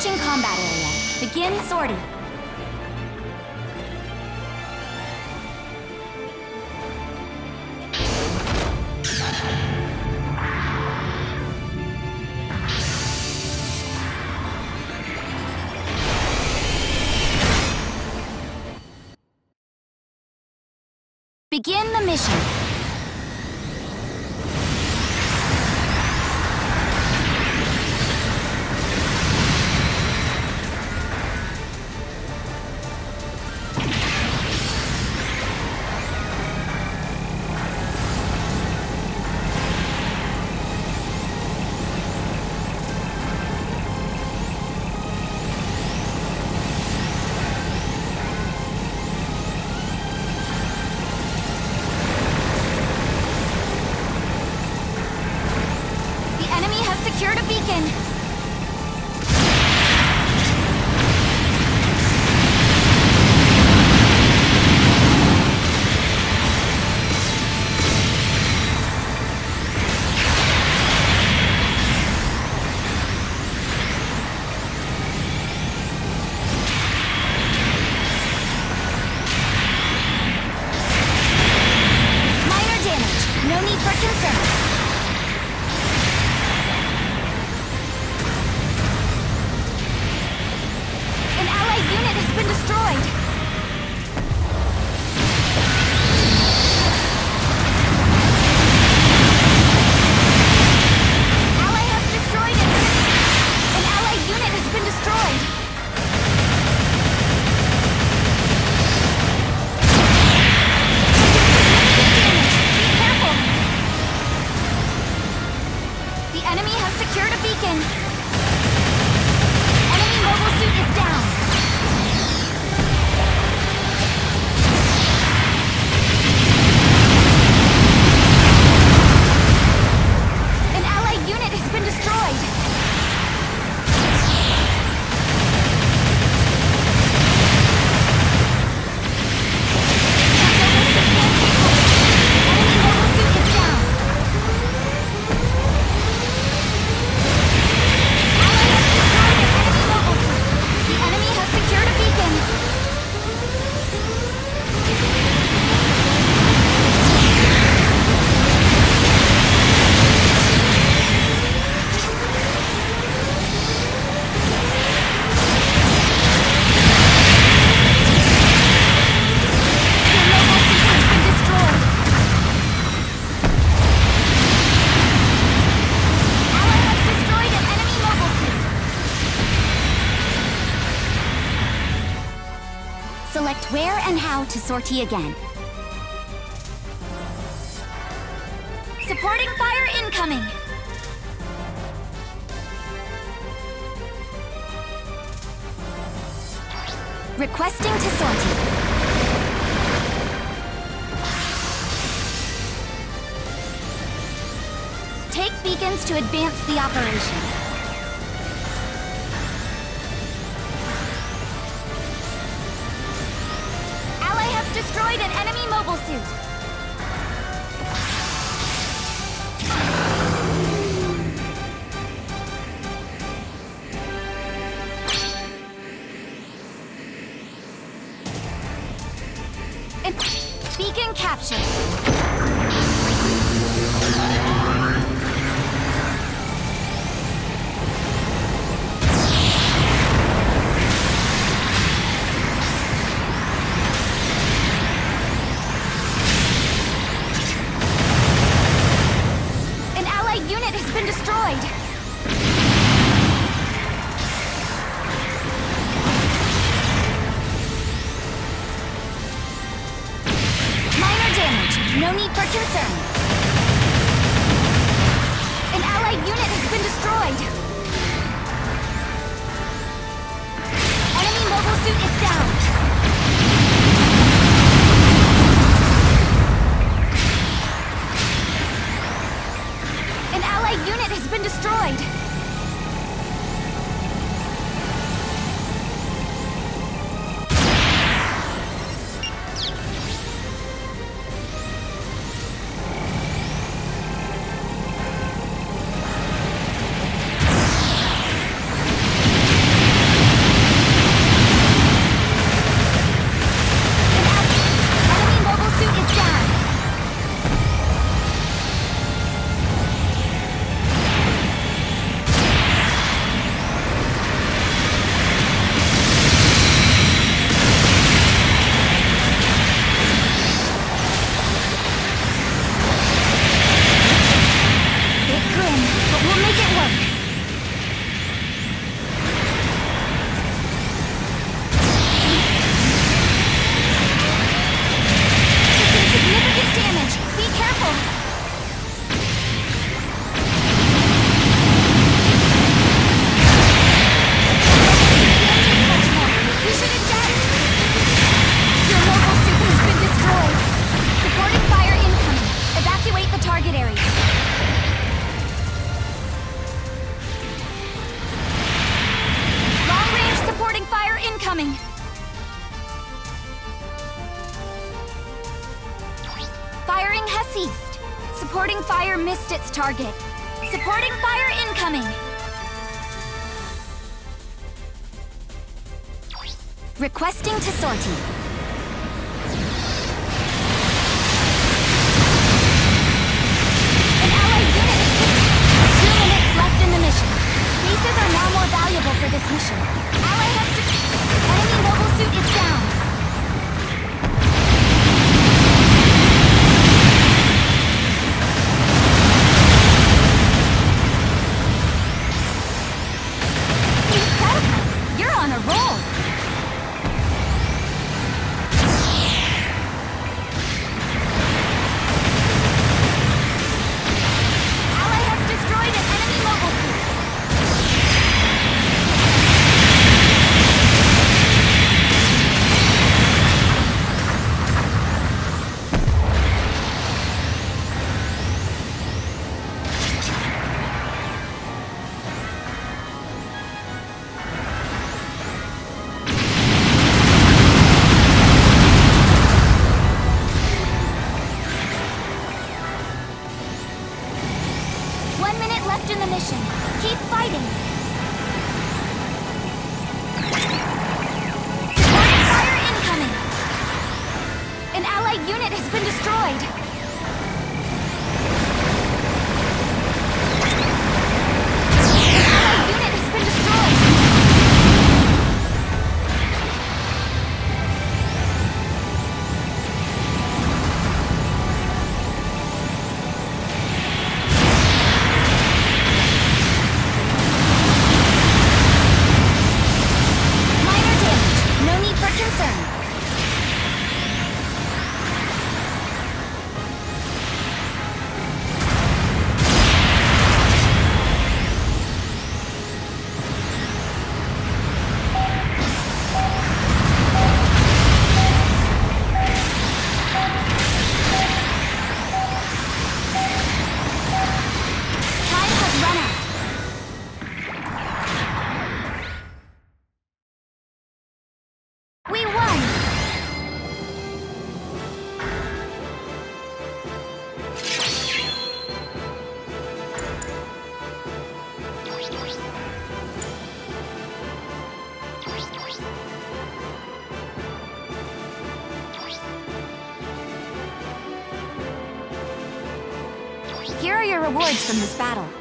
Approaching combat area. Begin sortie. Begin the mission. The enemy has secured a beacon. Enemy mobile suit is down. Sortie again. Supporting fire incoming! Requesting to sortie. Take beacons to advance the operation. Destroyed an enemy mobile suit. Beacon captured. is down! Supporting fire missed its target. Supporting fire incoming. Requesting to sortie. An allied unit is. Two minutes left in the mission. Pieces are now more valuable for this mission. Ally has to... Enemy mobile suit is down. in the mission. Keep fighting. Here are your rewards from this battle.